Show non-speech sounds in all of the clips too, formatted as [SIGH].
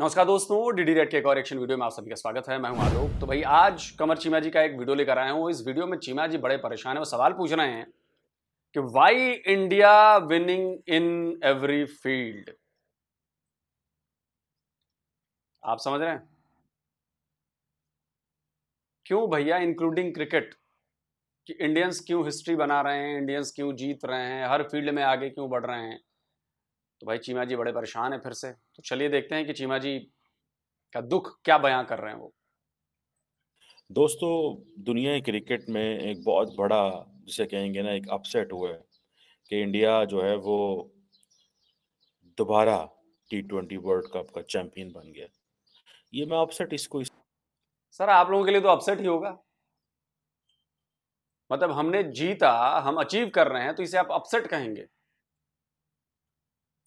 नमस्कार दोस्तों DD red के एक और एक्शन वीडियो में आप सभी का स्वागत है। मैं हूँ आलोक। तो भाई, आज कमर चीमा जी का एक वीडियो लेकर आया हूँ। इस वीडियो में चीमा जी बड़े परेशान है वो सवाल पूछ रहे हैं कि why India winning in every field आप समझ रहे हैं? क्यों भैया इंक्लूडिंग क्रिकेट कि इंडियंस क्यों हिस्ट्री बना रहे हैं इंडियंस क्यों जीत रहे हैं, हर फ़ील्ड में आगे क्यों बढ़ रहे हैं? तो भाई चीमा जी बड़े परेशान है फिर से। तो चलिए देखते हैं कि चीमा जी का दुख क्या बयां कर रहे हैं वो। दोस्तों दुनिया क्रिकेट में एक बहुत बड़ा जिसे कहेंगे ना एक अपसेट हुआ है कि इंडिया जो है वो दोबारा टी ट्वेंटी वर्ल्ड कप का चैंपियन बन गया। ये मैं अपसेट इसको इस... सर आप लोगों के लिए तो अपसेट ही होगा। मतलब हमने जीता हम अचीव कर रहे हैं तो इसे आप अपसेट कहेंगे।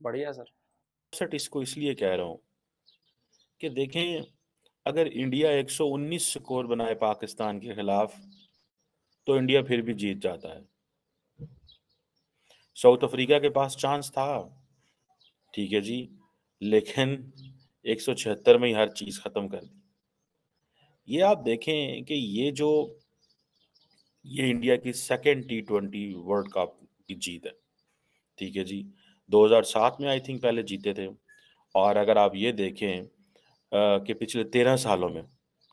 बढ़िया सर। अपसेट इसको इसलिए कह रहा हूँ कि देखें, अगर इंडिया 119 स्कोर बनाए पाकिस्तान के खिलाफ तो इंडिया फिर भी जीत जाता है। साउथ अफ्रीका के पास चांस था, ठीक है जी, लेकिन 176 में ही हर चीज़ खत्म कर दी। ये आप देखें कि ये जो, ये इंडिया की second T twenty world cup की जीत है, ठीक है जी 2007 में आई थिंक पहले जीते थे। और अगर आप ये देखें कि पिछले तेरह सालों में,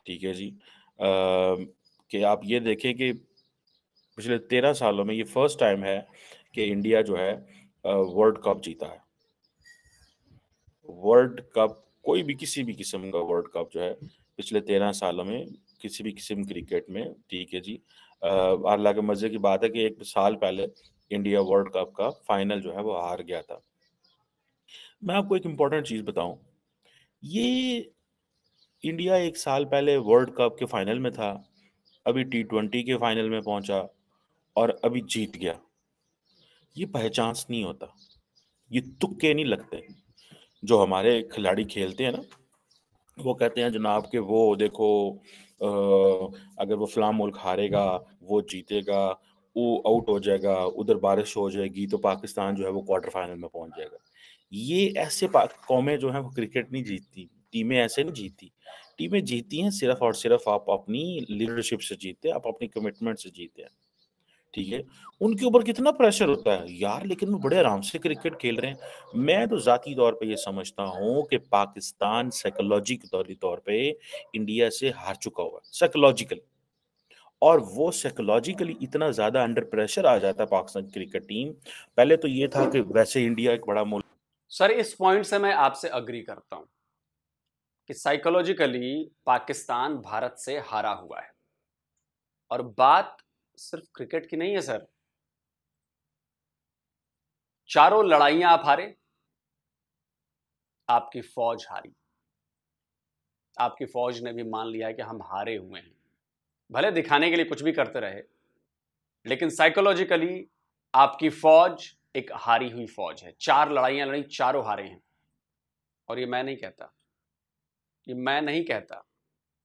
ठीक है जी कि आप ये देखें कि पिछले तेरह सालों में ये फ़र्स्ट टाइम है कि इंडिया जो है वर्ल्ड कप जीता है। वर्ल्ड कप कोई भी किसी भी किस्म का वर्ल्ड कप जो है, पिछले तेरह सालों में किसी भी किस्म क्रिकेट में, ठीक है जी अल्लाह के मज़े की बात है कि एक साल पहले इंडिया वर्ल्ड कप का फाइनल जो है वो हार गया था। मैं आपको एक इंपॉर्टेंट चीज़ बताऊँ। ये इंडिया एक साल पहले वर्ल्ड कप के फाइनल में था अभी टी ट्वेंटी के फाइनल में पहुँचा और अभी जीत गया। ये पहचान नहीं होता ये तुक्के नहीं लगते। जो हमारे खिलाड़ी खेलते हैं ना वो कहते हैं जनाब के वो देखो आ, अगर वो फलाम मुल्क हारेगा वो जीतेगा वो आउट हो जाएगा, उधर बारिश हो जाएगी तो पाकिस्तान जो है वो क्वार्टर फाइनल में पहुँच जाएगा। ये ऐसे कौमें जो है वो क्रिकेट नहीं जीतती टीमें ऐसे नहीं जीतती। टीमें जीती हैं सिर्फ़ और सिर्फ़ आप अपनी लीडरशिप से जीते आप अपनी कमिटमेंट से जीते हैं, ठीक है? उनके ऊपर कितना प्रेशर होता है? यार, लेकिन वो बड़े आराम से क्रिकेट खेल रहे हैं। मैं तो जाती तौर पे ये समझता हूँ कि पाकिस्तान साइकोलॉजी के तौर पे इंडिया से हार चुका हुआ है साइकोलॉजिकली और वो साइकोलॉजिकली इतना ज़्यादा अंडर प्रेशर आ जाता है पाकिस्तान क्रिकेट टीम पहले तो ये था कि वैसे इंडिया एक बड़ा मुल्क। सर इस पॉइंट से मैं आपसे अग्री करता हूँ कि साइकोलॉजिकली पाकिस्तान भारत से हारा हुआ है। और बात सिर्फ़ क्रिकेट की नहीं है सर चारों लड़ाइयाँ आप हारे, आपकी फौज हारी। आपकी फौज ने भी मान लिया कि हम हारे हुए हैं। भले दिखाने के लिए कुछ भी करते रहे, लेकिन साइकोलॉजिकली आपकी फौज एक हारी हुई फौज है। चार लड़ाइयाँ लड़ी, चारों हारे हैं। और ये मैं नहीं कहता। ये मैं नहीं कहता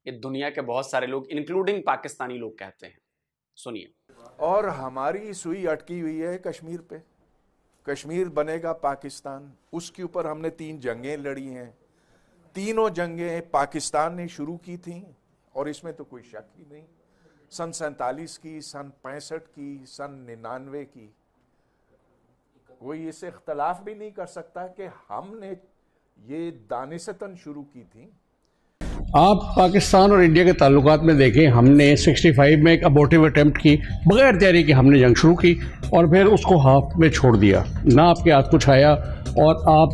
ये दुनिया के बहुत सारे लोग इंक्लूडिंग पाकिस्तानी लोग कहते हैं। सुनिए। और हमारी सुई अटकी हुई है कश्मीर पे। कश्मीर बनेगा पाकिस्तान। उसके ऊपर हमने तीन जंगें लड़ी हैं। तीनों जंगें पाकिस्तान ने शुरू की थी, और इसमें तो कोई शक ही नहीं। सन सैतालीस की सन पैंसठ की सन निन्यानवे की। कोई इसे इख्तलाफ भी नहीं कर सकता कि हमने ये दानिशतन शुरू की थी। आप पाकिस्तान और इंडिया के ताल्लुकात में देखें हमने 65 में एक अबोटिव अटैम्प्ट की बगैर तैयारी के हमने जंग शुरू की और फिर उसको हाफ़ में छोड़ दिया। ना आपके हाथ कुछ आया और आप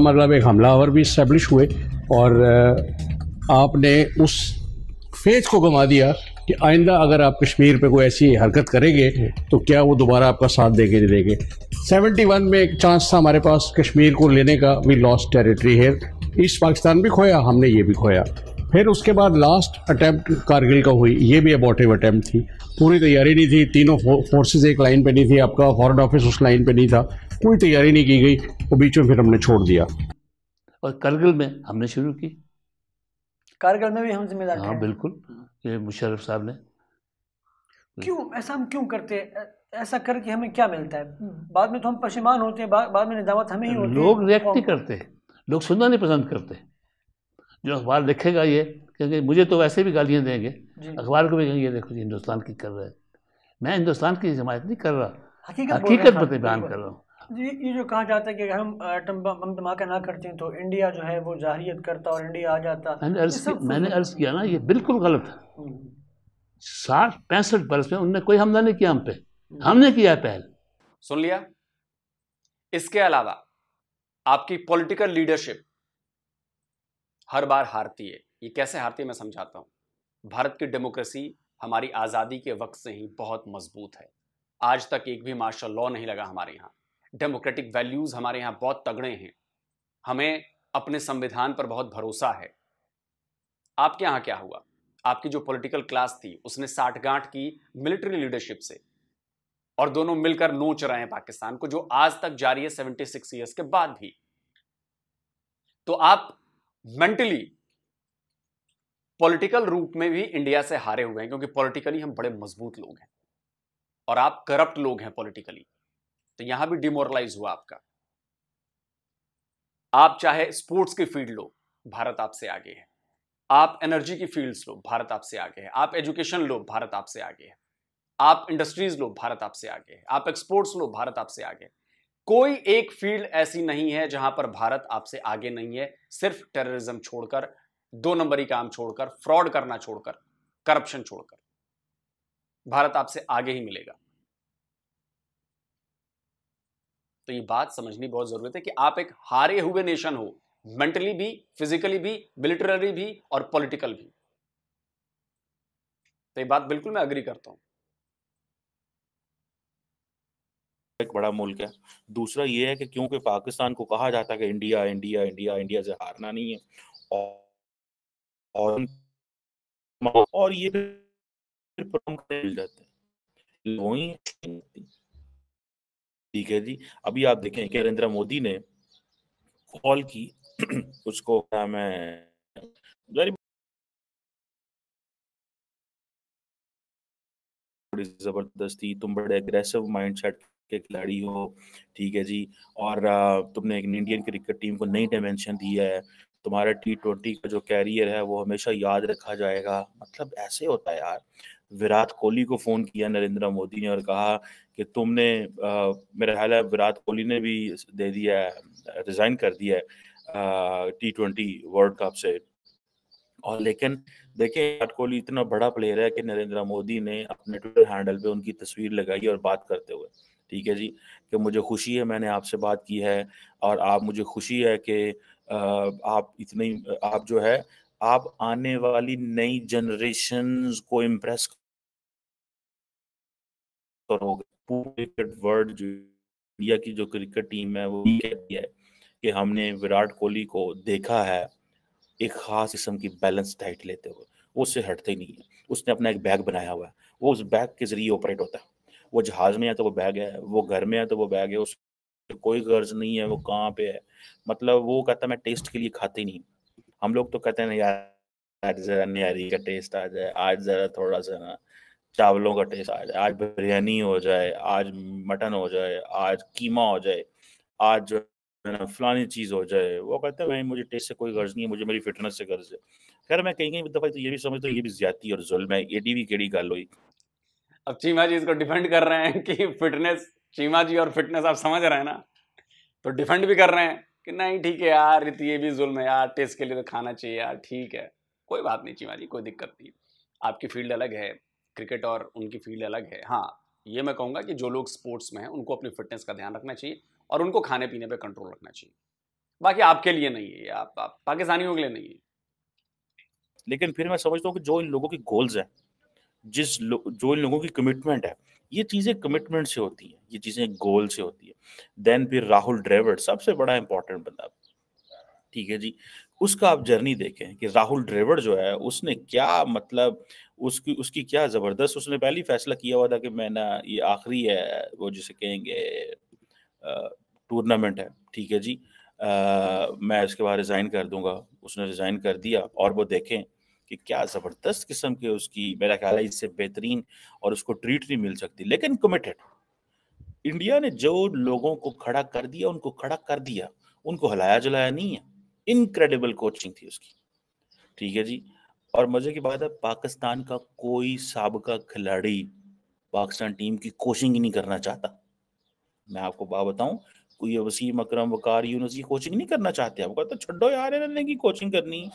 मतलब एक हमलावर भी इस्टेब्लिश हुए और आ, आपने उस फ़ेज़ को गंवा दिया। कि आइंदा अगर आप कश्मीर पे कोई ऐसी हरकत करेंगे तो क्या वो दोबारा आपका साथ देंगे नहीं देंगे? सेवेंटी वन में एक चांस था हमारे पास कश्मीर को लेने का। वी लॉस्ट टेरिटरी है ईस्ट पाकिस्तान भी खोया, हमने ये भी खोया। फिर उसके बाद लास्ट अटैम्प्ट कारगिल का हुई। ये भी अबॉटिव अटैम्प्ट थी। पूरी तैयारी नहीं थी। तीनों फोर्सेज एक लाइन पे नहीं थी। आपका फॉरेन ऑफ़िस उस लाइन पे नहीं था। कोई तैयारी नहीं की गई। और बीच में फिर हमने छोड़ दिया। और करगिल में हमने शुरू की। कारगिल में भी हम जिम्मेदार हाँ बिल्कुल। ये मुशर्रफ साहब ने। क्यों? ऐसा हम क्यों करते? हैं ऐसा करके हमें क्या मिलता है? बाद में तो हम पशेमान होते हैं बाद में निजामत हमें ही होती लोग रिएक्ट नहीं करते लोग सुनना नहीं पसंद करते। जो अखबार लिखेगा ये क्योंकि मुझे तो वैसे भी गालियाँ देंगे। अखबार को भी कहेंगे ये देखो जी हिंदुस्तान की कर रहे हैं। मैं हिंदुस्तान की हिमायत नहीं कर रहा। हकीकत हैं बयान कर रहा हूँ। ये जो कहा जाता है कि हम एटम बम हम धमाका ना करते हैं तो इंडिया जो है वो जाहिरियत करता और इंडिया आ जाता। मैंने अर्ज़ किया मैंने अर्ज़ किया ना ये बिल्कुल गलत है। हम्म, साठ पैंसठ बरस में उनने कोई हमला नहीं किया हम पे। हमने किया है पहल। सुन लिया। इसके अलावा आपकी पॉलिटिकल लीडरशिप हर बार हारती है। ये कैसे हारती है मैं समझाता हूँ। भारत की डेमोक्रेसी हमारी आज़ादी के वक्त से ही बहुत मज़बूत है। आज तक एक भी मार्शल लॉ नहीं लगा हमारे यहाँ। डेमोक्रेटिक वैल्यूज़ हमारे यहाँ बहुत तगड़े हैं। हमें अपने संविधान पर बहुत भरोसा है। आपके यहाँ क्या हुआ? आपकी जो पॉलिटिकल क्लास थी, उसने साठगांठ की मिलिट्री लीडरशिप से और दोनों मिलकर नोच रहे हैं पाकिस्तान को, जो आज तक जारी है 76 ईयर्स के बाद भी। तो आप मेंटली पॉलिटिकल रूप में भी इंडिया से हारे हुए हैं, क्योंकि पॉलिटिकली हम बड़े मज़बूत लोग हैं और आप करप्ट लोग हैं पॉलिटिकली तो यहाँ भी डिमोरलाइज हुआ आपका। आप चाहे स्पोर्ट्स की फ़ील्ड लो, भारत आपसे आगे है। आप एनर्जी की फील्ड्स लो, भारत आपसे आगे है। आप एजुकेशन लो, भारत आपसे आगे है। आप इंडस्ट्रीज़ लो, भारत आपसे आगे है। आप एक्सपोर्ट्स लो, भारत आपसे आगे है। कोई एक फ़ील्ड ऐसी नहीं है जहाँ पर भारत आपसे आगे नहीं है। सिर्फ़ टेररिज्म छोड़कर, दो नंबरी काम छोड़कर फ्रॉड करना छोड़कर करप्शन छोड़कर। भारत आपसे आगे ही मिलेगा। तो ये बात समझनी बहुत ज़रूरत है कि आप एक हारे हुए नेशन हो मेंटली भी फिजिकली भी मिलिटरली भी और पॉलिटिकल भी। तो ये बात बिल्कुल मैं अग्री करता हूँ। एक बड़ा मुल्क है। दूसरा ये है कि क्योंकि पाकिस्तान को कहा जाता है कि इंडिया इंडिया इंडिया इंडिया से हारना नहीं है। और और, ये फिर प्रॉब्लम मिल जाते हैं ठीक है जी। अभी आप देखें कि नरेंद्र मोदी ने कॉल की, उसको क्या मैं बड़ी ज़बरदस्ती, तुम बड़े एग्रेसिव माइंडसेट के खिलाड़ी हो, ठीक है जी। और तुमने एक इंडियन क्रिकेट टीम को नई डायमेंशन दी है, तुम्हारा टी ट्वेंटी का जो कैरियर है, वो हमेशा याद रखा जाएगा। मतलब ऐसे होता है यार। विराट कोहली को फ़ोन किया नरेंद्र मोदी ने और कहा कि तुमने आ, मेरा ख्याल है विराट कोहली ने भी दे दिया है रिजाइन कर दिया है टी ट्वेंटी वर्ल्ड कप से। और लेकिन देखिए विराट कोहली इतना बड़ा प्लेयर है कि नरेंद्र मोदी ने अपने ट्विटर हैंडल पे उनकी तस्वीर लगाई और बात करते हुए। ठीक है जी? कि मुझे खुशी है मैंने आपसे बात की है और आप मुझे खुशी है कि आप इतनी आप जो है आप आने वाली नई जनरेशन को इम्प्रेस पूरे क्रिकेट वर्ल्ड जो इंडिया की जो क्रिकेट टीम है, वो कहती है कि हमने विराट कोहली को देखा है, एक खास किस्म की बैलेंस डाइट लेते हुए। वो उससे हटते नहीं है। उसने अपना एक बैग बनाया हुआ है। वो उस बैग के ज़रिए ऑपरेट होता है। वो जहाज़ में है तो वो बैग है, वो घर में है तो वो बैग है, उस कोई गर्ज नहीं है, वो कहाँ पे है? मतलब वो कहता मैं टेस्ट के लिए खाते नहीं हम लोग तो कहते हैं, यार जरा न्यारी का टेस्ट आ जाए, आज जरा थोड़ा सा ना चावलों का टेस्ट आ जाए आज बिरयानी हो जाए, आज मटन हो जाए, आज कीमा हो जाए, आज जो है ना फलानी चीज़ हो जाए, वो कहते हैं भाई मुझे टेस्ट से कोई गर्ज नहीं है, मुझे मेरी फिटनेस से गर्ज है। खैर, मैं कहीं कहीं दफ़ा तो ये भी समझता हूँ, ये भी ज़्यादा और जुल्म है एडी भी केड़ी गल हुई। अब चीमा जी इसको डिफेंड कर रहे हैं कि फिटनेस चीमा जी और फिटनेस आप समझ रहे हैं ना तो डिफेंड भी कर रहे हैं कि नहीं, ठीक है यार, ये भी जुल्म है यार टेस्ट के लिए तो खाना चाहिए यार, ठीक है। कोई बात नहीं चीमा जी, कोई दिक्कत नहीं। आपकी फ़ील्ड अलग है। क्रिकेट और उनकी फ़ील्ड अलग है। हाँ ये मैं कहूँगा कि जो लोग स्पोर्ट्स में हैं उनको अपनी फिटनेस का ध्यान रखना चाहिए और उनको खाने पीने पर कंट्रोल रखना चाहिए। बाकी आपके लिए नहीं है आप, आप पाकिस्तानियों के लिए नहीं है। लेकिन फिर मैं समझता हूँ कि जो इन लोगों की गोल्स हैं जिस लो, जो इन लोगों की कमिटमेंट है ये चीज़ें कमिटमेंट से होती है ये चीज़ें गोल से होती है। देन फिर राहुल ड्राइवर सबसे बड़ा इंपॉर्टेंट बंदा। ठीक है जी? उसका आप जर्नी देखें कि राहुल ड्राइवर जो है उसने क्या मतलब उसकी उसकी क्या ज़बरदस्त उसने पहले फैसला किया हुआ था कि मैं ना ये आखिरी है वो जिसे कहेंगे टूर्नामेंट है ठीक है जी। आ, मैं इसके बाद रिजाइन कर दूँगा। उसने रिजाइन कर दिया और वो देखें कि क्या ज़बरदस्त किस्म के उसकी मेरा ख्याल है इससे बेहतरीन और उसको ट्रीट नहीं मिल सकती लेकिन कमिटेड इंडिया ने जो लोगों को खड़ा कर दिया उनको खड़ा कर दिया उनको हलाया जलाया नहीं है। इनक्रेडिबल कोचिंग थी उसकी ठीक है जी। और मज़े की बात है, पाकिस्तान का कोई सबका खिलाड़ी पाकिस्तान टीम की कोचिंग ही नहीं करना चाहता। मैं आपको बात बताऊँ, कोई वसीम अकरम, वकार यूनुस की कोचिंग नहीं करना चाहते। आप कहते छो यार, इन्होंने की कोचिंग करनी।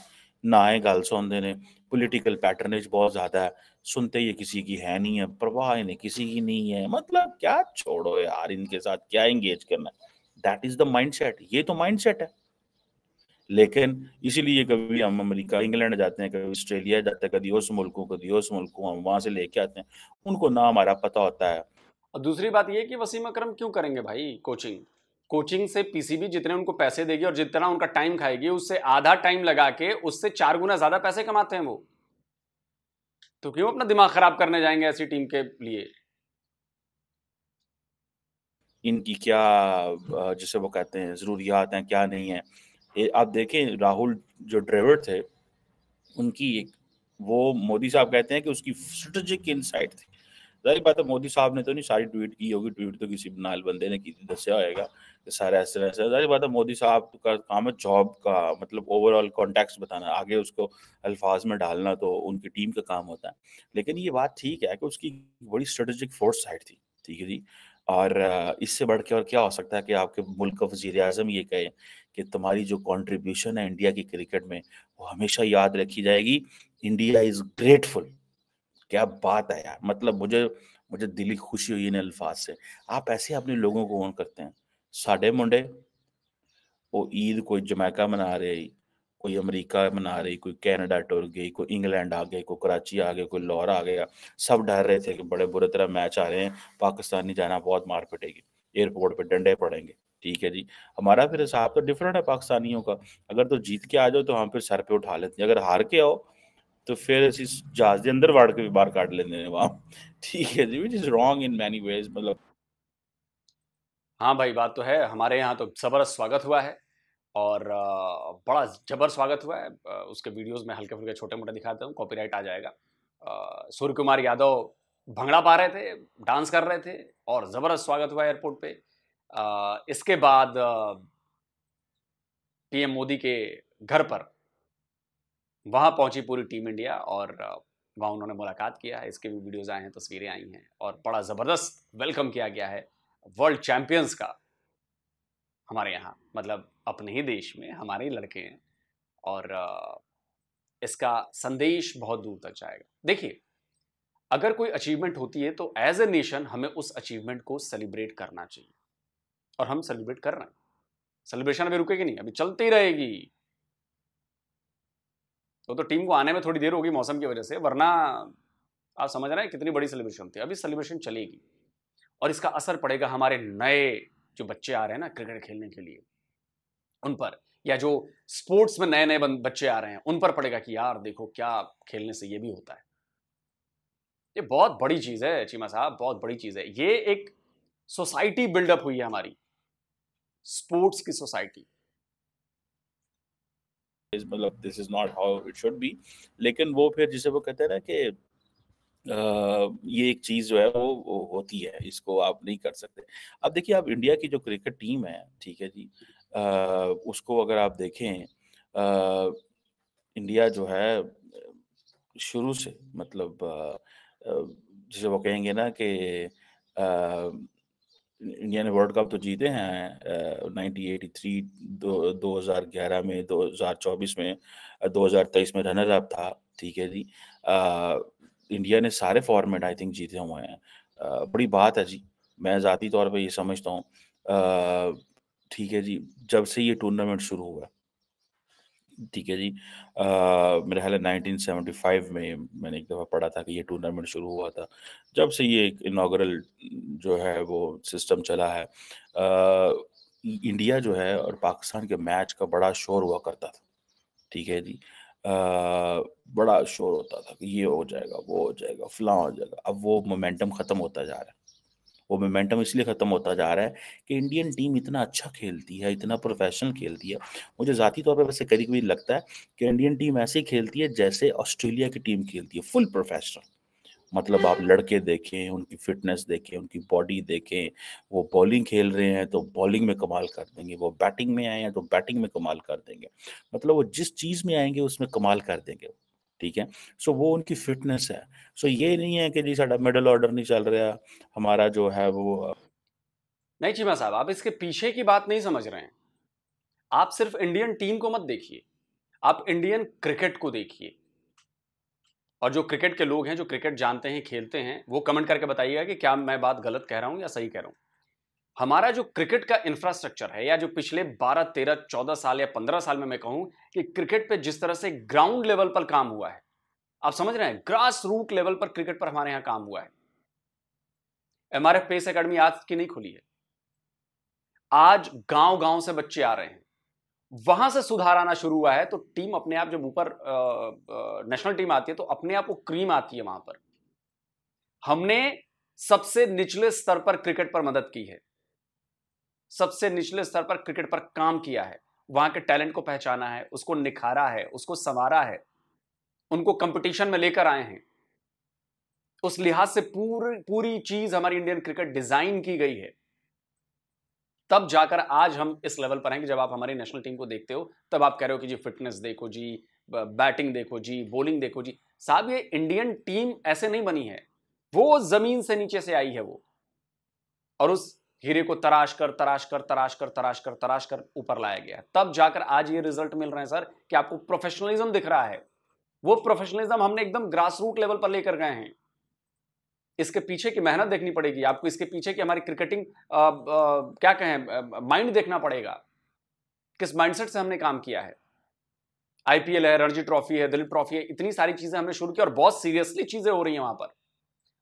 ना है गल सुनते ने। पॉलिटिकल पैटर्नेज बहुत ज़्यादा है। सुनते ये किसी की है नहीं है, परवाह इन्हें किसी की नहीं है। मतलब क्या छोड़ो यार, इनके साथ क्या एंगेज करना दैट इज़ द माइंडसेट ये तो माइंडसेट है। लेकिन इसीलिए कभी हम अमेरिका इंग्लैंड जाते हैं कभी ऑस्ट्रेलिया जाते हैं कभी उस मुल्कों कभी उस मुल्कों हम वहाँ से लेके आते हैं। उनको ना हमारा पता होता है। और दूसरी बात ये कि वसीम अकरम क्यों करेंगे भाई कोचिंग? कोचिंग से पीसीबी जितने उनको पैसे देगी और जितना उनका टाइम खाएगी उससे आधा टाइम लगा के उससे चार गुना ज़्यादा पैसे कमाते हैं वो। तो क्यों अपना दिमाग खराब करने जाएँगे ऐसी टीम के लिए? इनकी क्या जिसे वो कहते हैं ज़रूरियात हैं क्या नहीं है? आप देखें, राहुल जो ड्राइवर थे, उनकी एक, वो मोदी साहब कहते हैं कि उसकी स्ट्रेटेजिक इनसाइट थी। ज़ाहिर बात है, मोदी साहब ने तो नहीं सारी ट्वीट की होगी ट्वीट तो किसी नाल बंदे ने की दसिया होएगा कि सारा ऐसे ऐसे ज़ाहिर बात है, मोदी साहब का काम है जॉब का मतलब ओवरऑल कॉन्टेक्स्ट बताना, आगे उसको अल्फाज में डालना तो उनकी टीम का काम होता है। लेकिन ये बात ठीक है कि उसकी बड़ी स्ट्रेटेजिक फोर्स साइड थी, ठीक है जी। और इससे बढ़ के और क्या हो सकता है कि आपके मुल्क का वज़ीर अजम ये कहे कि तुम्हारी जो कॉन्ट्रीब्यूशन है इंडिया की क्रिकेट में, वो हमेशा याद रखी जाएगी। इंडिया इज़ ग्रेटफुल क्या बात है यार। मतलब मुझे मुझे दिली खुशी हुई इन अल्फाज से। आप ऐसे अपने लोगों को ऑन करते हैं। साढ़े मुंडे, वो ईद कोई जमैका मना रहे, कोई अमेरिका मना रही, कोई कनाडा टूर गई, कोई इंग्लैंड आ गए, कोई कराची आ गए, कोई लाहौर आ गया। सब डर रहे थे कि बड़े बुरे तरह मैच आ रहे हैं। पाकिस्तान नहीं जाना बहुत मार पिटेगी एयरपोर्ट पे डंडे पड़ेंगे। ठीक है जी। हमारा फिर हिसाब तो डिफरेंट है पाकिस्तानियों का। अगर तो जीत के आ जाओ तो हम फिर सर पे उठा लेते हैं। अगर हार के आओ तो फिर अभी जहाज़ के अंदर वाड़ के भी बाहर काट लेते हैं वहाँ। [LAUGHS] ठीक है जी which is wrong in many ways मतलब हाँ भाई, बात तो है। हमारे यहाँ तो ज़बरदस्त स्वागत हुआ है और बड़ा जबर स्वागत हुआ है। उसके वीडियोस में हल्के फुल्के छोटे मोटे दिखाता हूँ कॉपीराइट आ जाएगा। सूर्य कुमार यादव भंगड़ा पा रहे थे डांस कर रहे थे और ज़बरदस्त स्वागत हुआ एयरपोर्ट पे। इसके बाद पीएम मोदी के घर पर वहाँ पहुँची पूरी टीम इंडिया और वहाँ उन्होंने मुलाकात किया है। इसके भी वीडियोज़ आए हैं, तस्वीरें आई हैं और बड़ा ज़बरदस्त वेलकम किया गया है वर्ल्ड चैंपियंस का हमारे यहाँ। मतलब अपने ही देश में हमारे ही लड़के हैं और इसका संदेश बहुत दूर तक जाएगा। देखिए, अगर कोई अचीवमेंट होती है तो एज ए नेशन हमें उस अचीवमेंट को सेलिब्रेट करना चाहिए। और हम सेलिब्रेट कर रहे हैं। सेलिब्रेशन अभी रुकेगी नहीं, अभी चलती रहेगी। तो तो टीम को आने में थोड़ी देर होगी मौसम की वजह से, वरना आप समझ रहे हैं कितनी बड़ी सेलिब्रेशन थी। अभी सेलिब्रेशन चलेगी। और इसका असर पड़ेगा हमारे नए जो बच्चे आ रहे हैं ना क्रिकेट खेलने के लिए, उन पर, या जो स्पोर्ट्स में नए नए बच्चे आ रहे हैं, उन पर पड़ेगा कि यार देखो क्या खेलने से ये भी होता है। ये बहुत बड़ी चीज़ है चीमा साहब, बहुत बड़ी चीज़ है। ये एक सोसाइटी बिल्डअप हुई है हमारी। स्पोर्ट्स की सोसाइटी मतलब this is not how it should be लेकिन वो फिर जिसे वो कहते हैं ना कि ये एक चीज़ जो है वो, वो होती है इसको आप नहीं कर सकते अब देखिए आप इंडिया की जो क्रिकेट टीम है ठीक है जी आ, उसको अगर आप देखें आ, इंडिया जो है शुरू से मतलब जिसे वो कहेंगे ना कि इंडिया ने वर्ल्ड कप तो जीते हैं नाइनटीन एटी थ्री, दो हज़ार ग्यारह में, दो हज़ार चौबीस में दो हज़ार तेईस में रनर अप था, ठीक है जी। इंडिया ने सारे फॉर्मेट आई थिंक जीते हुए हैं। बड़ी बात है जी, मैं ज़ाती तौर पे ये समझता हूँ। ठीक है जी, जब से ये टूर्नामेंट शुरू हुआ ठीक है जी। मेरे ख्याल है 1975 में मैंने एक दफ़ा पढ़ा था कि ये टूर्नामेंट शुरू हुआ था जब से ये इनाग्रल जो है वो सिस्टम चला है। आ, इंडिया जो है और पाकिस्तान के मैच का बड़ा शोर हुआ करता था ठीक है जी। आ, बड़ा शोर होता था कि ये हो जाएगा वो हो जाएगा फलां हो जाएगा अब वो मोमेंटम ख़त्म होता जा रहा है। वो मोमेंटम इसलिए ख़त्म होता जा रहा है कि इंडियन टीम इतना अच्छा खेलती है इतना प्रोफेशनल खेलती है। मुझे ज़ाती तौर पर वैसे कभी कभी लगता है कि इंडियन टीम ऐसे खेलती है जैसे ऑस्ट्रेलिया की टीम खेलती है फुल प्रोफेशनल मतलब आप लड़के देखें उनकी फिटनेस देखें उनकी बॉडी देखें वो बॉलिंग खेल रहे हैं तो बॉलिंग में कमाल कर देंगे वो बैटिंग में आए हैं तो बैटिंग में कमाल कर देंगे। मतलब वो जिस चीज़ में आएँगे उसमें कमाल कर देंगे ठीक है? सो वो उनकी फिटनेस है। सो ये नहीं है कि जी साडा मिडल ऑर्डर नहीं चल रहा, हमारा जो है वो नहीं चीमा साहब, आप इसके पीछे की बात नहीं समझ रहे हैं। आप सिर्फ़ इंडियन टीम को मत देखिए। आप इंडियन क्रिकेट को देखिए। और जो क्रिकेट के लोग हैं, जो क्रिकेट जानते हैं, खेलते हैं, वो कमेंट करके बताइएगा कि क्या मैं बात गलत कह रहा हूँ या सही कह रहा हूँ। हमारा जो क्रिकेट का इंफ्रास्ट्रक्चर है या जो पिछले 12, 13, 14 साल या 15 साल में मैं कहूँ कि क्रिकेट पे जिस तरह से ग्राउंड लेवल पर काम हुआ है आप समझ रहे हैं? ग्रास रूट लेवल पर क्रिकेट पर हमारे यहाँ काम हुआ है। एमआरएफ पेस अकेडमी आज की नहीं खुली है। आज गाँव गाँव से बच्चे आ रहे हैं। वहाँ से सुधार आना शुरू हुआ है तो टीम अपने आप जब ऊपर नेशनल टीम आती है तो अपने आप वो क्रीम आती है वहाँ पर। हमने सबसे निचले स्तर पर क्रिकेट पर मदद की है। सबसे निचले स्तर पर क्रिकेट पर काम किया है। वहाँ के टैलेंट को पहचाना है, उसको निखारा है, उसको संवारा है, उनको कंपटीशन में लेकर आए हैं। उस लिहाज से पूरी पूरी चीज़ हमारी इंडियन क्रिकेट डिज़ाइन की गई है। तब जाकर आज हम इस लेवल पर हैं कि जब आप हमारी नेशनल टीम को देखते हो, तब आप कह रहे हो कि जी फिटनेस देखो जी बैटिंग देखो जी, बॉलिंग देखो जी। साहब, ये इंडियन टीम ऐसे नहीं बनी है। वो ज़मीन से नीचे से आई है वो। और उस हीरे को तराश कर तराश कर तराश कर तराश कर तराश कर ऊपर लाया गया। तब जाकर आज ये रिज़ल्ट मिल रहे हैं सर कि आपको प्रोफेशनलिज्म दिख रहा है। वो प्रोफेशनलिज्म हमने एकदम ग्रास रूट लेवल पर लेकर गए हैं। इसके पीछे की मेहनत देखनी पड़ेगी। आपको इसके पीछे की हमारी क्रिकेटिंग आ, आ, क्या कहें माइंड देखना पड़ेगा। किस माइंडसेट से हमने काम किया है? आईपीएल है रणजी ट्रॉफी है दिलीप ट्रॉफी है इतनी सारी चीज़ें हमने शुरू की और बहुत सीरियसली चीज़ें हो रही हैं वहाँ पर।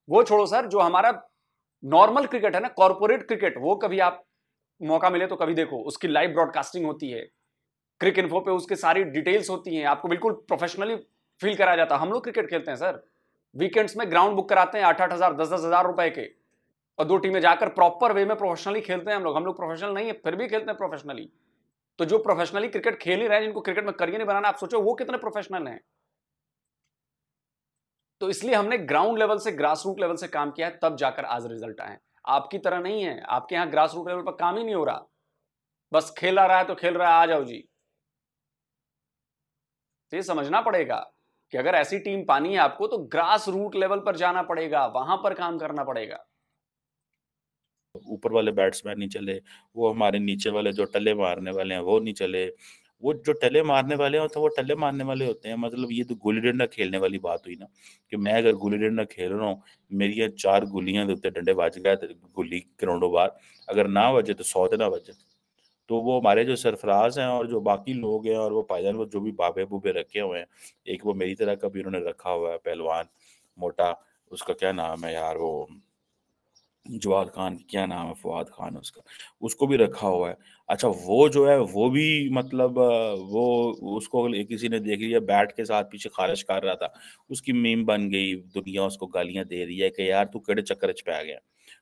वो छोड़ो सर जो हमारा नॉर्मल क्रिकेट है ना, कॉर्पोरेट क्रिकेट, वो कभी आप मौका मिले तो कभी देखो, उसकी लाइव ब्रॉडकास्टिंग होती है क्रिक इन्फो पे उसकी सारी डिटेल्स होती हैं, आपको बिल्कुल प्रोफेशनली फील कराया जाता है। हम लोग क्रिकेट खेलते हैं सर वीकेंड्स में ग्राउंड बुक कराते हैं आठ आठ हज़ार दस दस हज़ार रुपए के। और दो टीमें जाकर प्रॉपर वे में प्रोफेशनली खेलते हैं हम लोग। हम लोग प्रोफेशनल नहीं है, फिर भी खेलते हैं प्रोफेशनली तो जो प्रोफेशनली क्रिकेट खेल ही रहे हैं, जिनको क्रिकेट में करियर नहीं बनाना, आप सोचो वो कितने प्रोफेशनल हैं। तो इसलिए हमने ग्राउंड लेवल से ग्रास रूट लेवल से काम किया है, तब जाकर आज रिज़ल्ट आए आपकी तरह नहीं है। आपके यहाँ ग्रास रूट लेवल पर काम ही नहीं हो रहा। बस खेला रहा है तो खेल रहा है, आ जाओ जी। तो ये समझना पड़ेगा कि अगर ऐसी टीम पानी है आपको तो ग्रास रूट लेवल पर जाना पड़ेगा, वहाँ पर काम करना पड़ेगा। ऊपर वाले बैट्समैन नहीं चले, वो हमारे नीचे वाले जो टले मारने वाले हैं, वो नहीं चले। वो जो टले मारने वाले होते हैं, वो टले मारने वाले होते हैं। मतलब ये तो गुल्ली डंडा खेलने वाली बात हुई ना कि मैं अगर गुल्ली डंडा खेल रहा हूँ, मेरी चार गुलियाँ डंडे बज गए गुल्ली करोड़ों बार। अगर ना बजे तो सौ ना बजे। तो वो हमारे जो सरफराज हैं और जो बाकी लोग हैं और वो पायजान वो जो भी बाबे बूबे रखे हुए हैं, एक वो मेरी तरह का भी उन्होंने रखा हुआ है, पहलवान, मोटा, उसका क्या नाम है यार वो जवाद खान, क्या नाम है फवाद खान उसका, उसको भी रखा हुआ है। अच्छा वो जो है वो भी मतलब वो उसको किसी ने देख लिया बैट के साथ पीछे खारिज कर रहा था उसकी मीम बन गई दुनिया उसको गालियाँ दे रही है कि यार तू केड़े चक्कर च पै गया।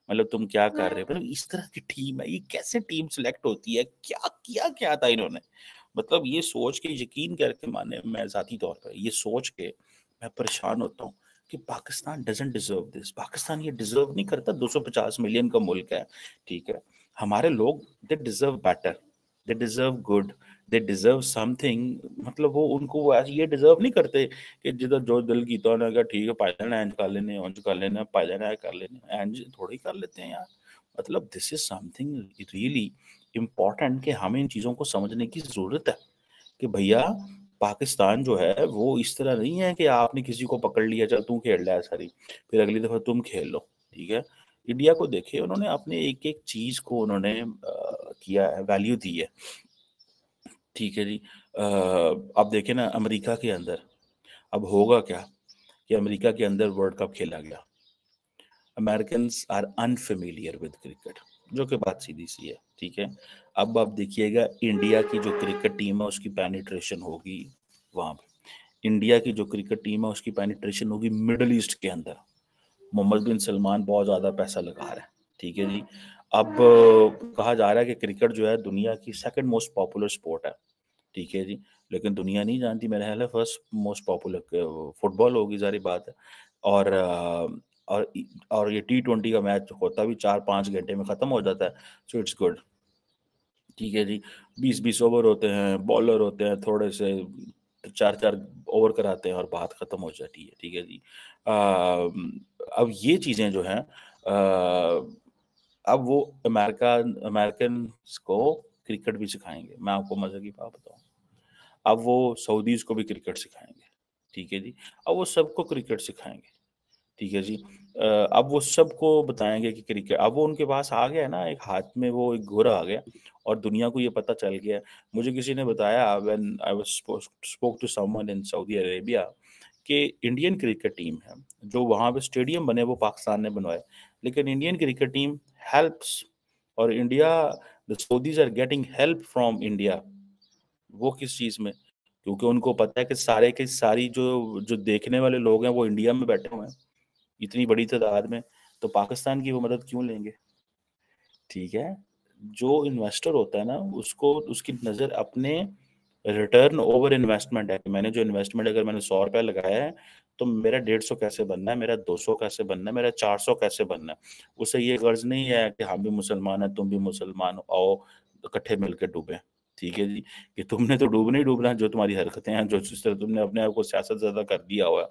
मतलब तुम क्या कर रहे हो? मतलब इस तरह की टीम है ये कैसे टीम सिलेक्ट होती है? क्या किया क्या था इन्होंने? मतलब ये सोच के यकीन करके माने मैं जाती तौर पर ये सोच के मैं परेशान होता हूँ कि Pakistan doesn't deserve this Pakistan ये डिजर्व नहीं करता 250 मिलियन का मुल्क है ठीक है? हमारे लोग they deserve better they deserve good they deserve something मतलब वो उनको वो ये डिजर्व नहीं करते कि जिधर जो दिल की तो कहा ठीक है पायदान एंज कर लेने उंज कर लेना पायदान कर लेने एंज थोड़ी कर लेते हैं यार। मतलब this is something really important कि हमें इन चीज़ों को समझने की ज़रूरत है कि भैया, पाकिस्तान जो है वो इस तरह नहीं है कि आपने किसी को पकड़ लिया, चल तू खेल रहा है सारी फिर अगली दफ़ा तुम खेल लो, ठीक है? इंडिया को देखिए उन्होंने अपने एक एक चीज़ को उन्होंने किया है वैल्यू दी है। ठीक है जी। आप देखें ना, अमेरिका के अंदर, अब होगा क्या कि अमेरिका के अंदर वर्ल्ड कप खेला गया। American are unfamiliar with cricket जो कि बात सीधी सी है, ठीक है। अब आप देखिएगा इंडिया की जो क्रिकेट टीम है, उसकी पेनिट्रेशन होगी वहाँ पर इंडिया की जो क्रिकेट टीम है, उसकी पेनिट्रेशन होगी मिडल ईस्ट के अंदर। मोहम्मद बिन सलमान बहुत ज़्यादा पैसा लगा रहा है ठीक है जी। अब कहा जा रहा है कि क्रिकेट जो है दुनिया की सेकंड मोस्ट पॉपुलर स्पोर्ट है ठीक है जी। लेकिन दुनिया नहीं जानती मेरे ख्याल है फ़र्स्ट मोस्ट पॉपुलर फुटबॉल होगी सारी बात है। और और और ये टी ट्वेंटी का मैच होता भी चार पाँच घंटे में ख़त्म हो जाता है सो इट्स गुड ठीक है जी। बीस बीस ओवर होते हैं बॉलर होते हैं थोड़े से चार चार ओवर कराते हैं और बात ख़त्म हो जाती है ठीक है जी। आ, अब ये चीज़ें जो हैं अब वो अमेरिका अमेरिकन को क्रिकेट भी सिखाएँगे। मैं आपको मज़े की बात बताऊँ। अब वो सऊदीज़ को भी क्रिकेट सिखाएँगे, ठीक है जी? अब वो सबको क्रिकेट सिखाएँगे, ठीक है जी? अब वो सबको बताएँगे कि क्रिकेट अब वो उनके पास आ गया ना, एक हाथ में वो एक घोरा आ गया और दुनिया को ये पता चल गया मुझे किसी ने बताया when I was spoke to someone in Saudi Arabia कि इंडियन क्रिकेट टीम है, जो वहाँ पे स्टेडियम बने, वो पाकिस्तान ने बनवाए। लेकिन इंडियन क्रिकेट टीम हेल्प्स और India the Saudis are getting help from India वो किस चीज़ में? क्योंकि उनको पता है कि सारे के सारी जो जो देखने वाले लोग हैं, वो इंडिया में बैठे हुए हैं, इतनी बड़ी तादाद में तो पाकिस्तान की वो मदद क्यों लेंगे? ठीक है, जो इन्वेस्टर होता है ना, उसको, उसकी नज़र अपने रिटर्न ओवर इन्वेस्टमेंट है मैंने जो इन्वेस्टमेंट अगर मैंने सौ रुपया लगाया है तो मेरा डेढ़ सौ कैसे बनना है, मेरा दो सौ कैसे बनना है, मेरा चार सौ कैसे बनना है? उसे ये गर्ज नहीं है कि हम भी मुसलमान हैं, तुम भी मुसलमान आओ, इकट्ठे मिलकर डूबे। ठीक है जी? कि तुमने तो डूबने ही डूबना जो तुम्हारी हरकतें हैं, जो जिस तरह तुमने अपने आप को सियासत ज़्यादा कर दिया हुआ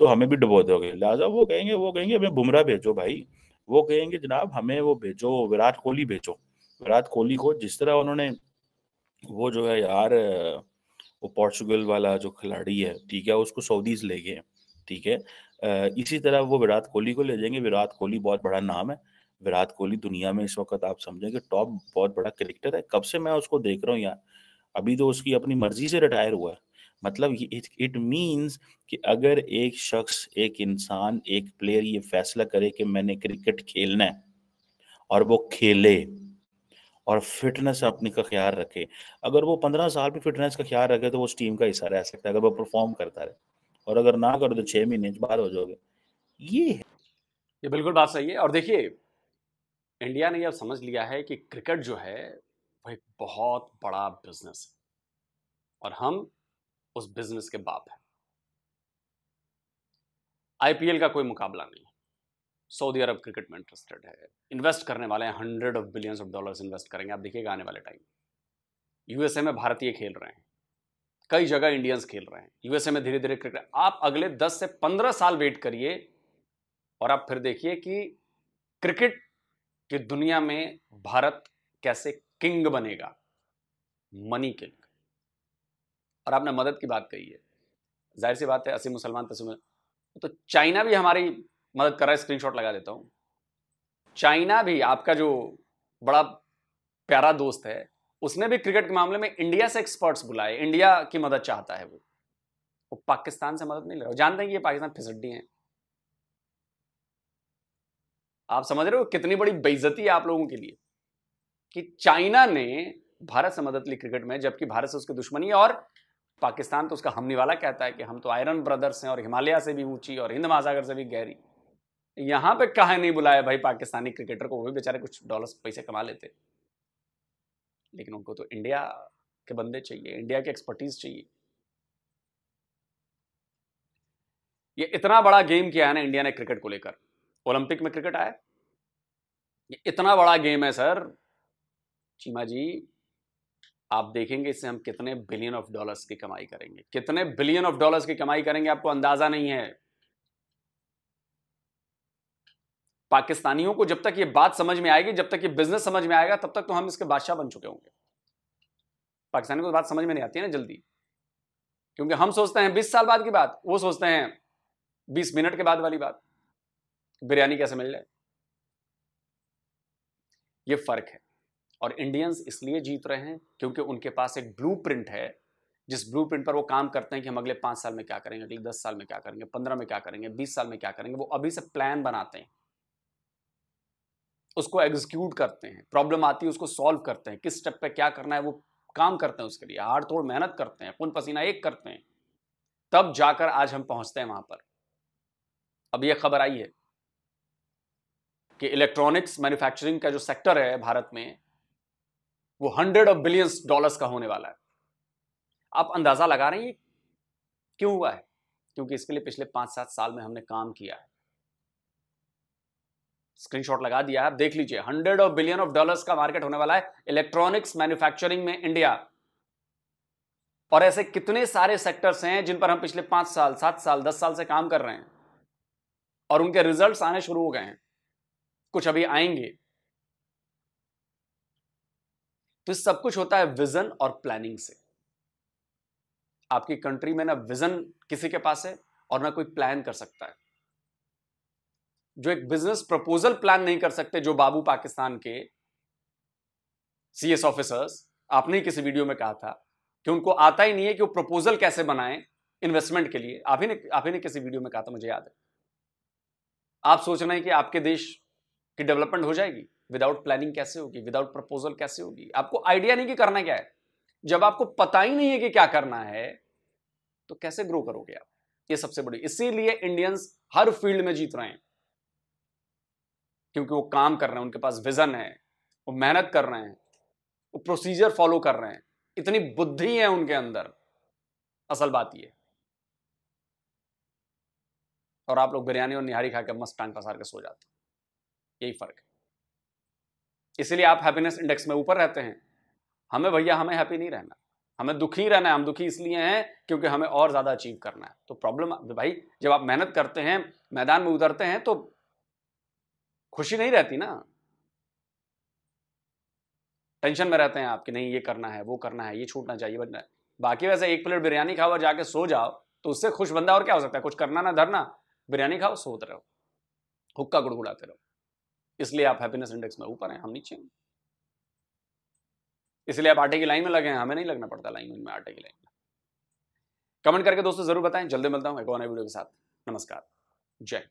तो हमें भी डुबो दोगे। लिहाजा वो कहेंगे वो कहेंगे, हमें बुमराह भेजो भाई। वो कहेंगे, जनाब, हमें वो भेजो, विराट कोहली भेजो। विराट कोहली को जिस तरह उन्होंने वो जो है यार, वो पोर्चुगल वाला जो खिलाड़ी है, ठीक है, उसको सऊदीज ले गए ठीक है। इसी तरह वो विराट कोहली को ले जाएँगे। विराट कोहली बहुत बड़ा नाम है। विराट कोहली दुनिया में इस वक्त आप समझें कि टॉप बहुत बड़ा क्रिकेटर है। कब से मैं उसको देख रहा हूँ यार? अभी तो उसकी अपनी मर्ज़ी से रिटायर हुआ है। मतलब इट मींस कि अगर एक शख्स, एक इंसान, एक प्लेयर ये फैसला करे कि मैंने क्रिकेट खेलना है और वो खेले और फिटनेस अपनी का ख्याल रखे। अगर वो पंद्रह साल भी फिटनेस का ख्याल रखे तो वो उस टीम का हिस्सा रह सकता है, अगर वो परफॉर्म करता रहे। और अगर ना करो तो छह महीने बाद हो जाओगे। ये है। ये बिल्कुल बात सही है। और देखिए, इंडिया ने यह समझ लिया है कि क्रिकेट जो है, वो एक बहुत बड़ा बिज़नेस है। और हम उस बिज़नेस के बाप हैं। आईपीएल का कोई मुकाबला नहीं सऊदी अरब क्रिकेट में इंटरेस्टेड है। इन्वेस्ट करने वाले हैं hundred of billions of dollars invest करेंगे। आप देखिएगा आने वाले टाइम यूएसए में भारतीय खेल रहे हैं। कई जगह इंडियंस खेल रहे हैं। यूएसए में धीरे धीरे क्रिकेट आप अगले 10 से 15 साल वेट करिए और आप फिर देखिए कि क्रिकेट की दुनिया में भारत कैसे किंग बनेगा। मनी किंग और आपने मदद की बात कही है। ज़ाहिर सी बात है असी मुसलमान तस्वीर तो चाइना भी हमारी मदद कर रहा है स्क्रीनशॉट लगा देता हूँ। चाइना भी आपका जो बड़ा प्यारा दोस्त है, उसने भी क्रिकेट के मामले में इंडिया से एक्सपर्ट्स बुलाए। इंडिया की मदद चाहता है वो। वो पाकिस्तान से मदद नहीं ले रहा जानते हैं कि ये पाकिस्तान फिसड्डी है। आप समझ रहे हो कितनी बड़ी बेइज्जती है आप लोगों के लिए कि चाइना ने भारत से मदद ली क्रिकेट में, जबकि भारत से उसकी दुश्मनी है और पाकिस्तान तो उसका हमनी वाला कहता है कि हम तो आयरन ब्रदर्स हैं और हिमालय से भी ऊँची और हिंद महासागर से भी गहरी। यहाँ पे कहा नहीं बुलाया भाई पाकिस्तानी क्रिकेटर को, वो भी बेचारे कुछ डॉलर्स पैसे कमा लेते। लेकिन उनको तो इंडिया के बंदे चाहिए इंडिया की एक्सपर्टीज चाहिए। ये इतना बड़ा गेम किया है ना इंडिया ने क्रिकेट को लेकर। ओलंपिक में क्रिकेट आया। ये इतना बड़ा गेम है सर चीमा जी, आप देखेंगे इससे हम कितने बिलियन ऑफ़ डॉलर्स की कमाई करेंगे। कितने बिलियन ऑफ़ डॉलर्स की कमाई करेंगे, आपको अंदाज़ा नहीं है। पाकिस्तानियों को जब तक ये बात समझ में आएगी, जब तक ये बिज़नेस समझ में आएगा, तब तक तो हम इसके बादशाह बन चुके होंगे। पाकिस्तानी को तो बात समझ में नहीं आती है ना जल्दी। क्योंकि हम सोचते हैं बीस साल बाद की बात, वो सोचते हैं बीस मिनट के बाद वाली बात। बिरयानी कैसे मिल जाए? ये फ़र्क है। और इंडियंस इसलिए जीत रहे हैं क्योंकि उनके पास एक ब्लूप्रिंट है, जिस ब्लूप्रिंट पर वो काम करते हैं कि हम अगले पाँच साल में क्या करेंगे, अगले दस साल में क्या करेंगे, पंद्रह में क्या करेंगे, बीस साल में क्या करेंगे, वो अभी से प्लान बनाते हैं। उसको एग्जीक्यूट करते हैं प्रॉब्लम आती है उसको सॉल्व करते हैं, किस स्टेप पे क्या करना है, वो काम करते हैं उसके लिए हार्ड तोड़ मेहनत करते हैं, खून पसीना एक करते हैं, तब जाकर आज हम पहुँचते हैं वहाँ पर। अब यह खबर आई है कि इलेक्ट्रॉनिक्स मैन्युफैक्चरिंग का जो सेक्टर है भारत में, वो हंड्रेड ऑफ़ बिलियंस डॉलर्स का होने वाला है। आप अंदाज़ा लगा रहे हैं क्यों हुआ है? क्योंकि इसके लिए पिछले पाँच सात साल में हमने काम किया है। स्क्रीनशॉट लगा दिया है। आप देख लीजिए hundred of billion of dollars का मार्केट होने वाला है इलेक्ट्रॉनिक्स मैन्युफैक्चरिंग में इंडिया और ऐसे कितने सारे सेक्टर्स हैं जिन पर हम पिछले पाँच साल, सात साल, दस साल से काम कर रहे हैं? और उनके रिजल्ट्स आने शुरू हो गए हैं। कुछ अभी आएँगे। तो सब कुछ होता है विजन और प्लानिंग से। आपकी कंट्री में ना विजन किसी के पास है और ना कोई प्लान कर सकता है। जो एक बिज़नेस प्रपोजल प्लान नहीं कर सकते जो बाबू पाकिस्तान के सीएस ऑफिसर्स आपने ही किसी वीडियो में कहा था कि उनको आता ही नहीं है कि वो प्रपोजल कैसे बनाएँ इन्वेस्टमेंट के लिए। आप ही ने, आप ही ने किसी वीडियो में कहा था, मुझे याद है। आप सोच रहे हैं कि आपके देश की डेवलपमेंट हो जाएगी? विदाउट प्लानिंग कैसे होगी? विदाउट प्रपोजल कैसे होगी? आपको आइडिया नहीं कि करना क्या है। जब आपको पता ही नहीं है कि क्या करना है तो कैसे ग्रो करोगे आप? ये सबसे बड़ी। इसीलिए इंडियंस हर फ़ील्ड में जीत रहे हैं। क्योंकि वो काम कर रहे हैं, उनके पास विजन है, वो मेहनत कर रहे हैं, वो प्रोसीजर फॉलो कर रहे हैं। इतनी बुद्धि है उनके अंदर। असल बात ये। और आप लोग बिरयानी और निहारी खा के मस्त टांग पसार के सो जाते यही फ़र्क है। इसीलिए आप हैप्पीनेस इंडेक्स में ऊपर रहते हैं। हमें भैया, हमें हैप्पी नहीं रहना। हमें दुखी रहना है, हम दुखी इसलिए हैं क्योंकि हमें और ज़्यादा अचीव करना है। तो प्रॉब्लम भाई, जब आप मेहनत करते हैं, मैदान में उतरते हैं तो खुशी नहीं रहती ना। टेंशन में रहते हैं आप कि नहीं, ये करना है, वो करना है, ये छूटना चाहिए बनना है बाकी वैसे एक प्लेट बिरयानी खाओ और जाके सो जाओ तो उससे खुश बंदा और क्या हो सकता है? कुछ करना ना, धरना, बिरयानी खाओ, सोते रहो, हुक्का गुड़गुड़ाते रहो। इसलिए आप हैप्पीनेस इंडेक्स में ऊपर हैं, हम नीचे हैं। इसलिए आप आटे की लाइन में लगे हैं, हमें नहीं लगना पड़ता लाइन में, आटे की लाइन में। कमेंट करके दोस्तों ज़रूर बताएँ, जल्दी मिलता हूँ एक और नए वीडियो के साथ। नमस्कार, जय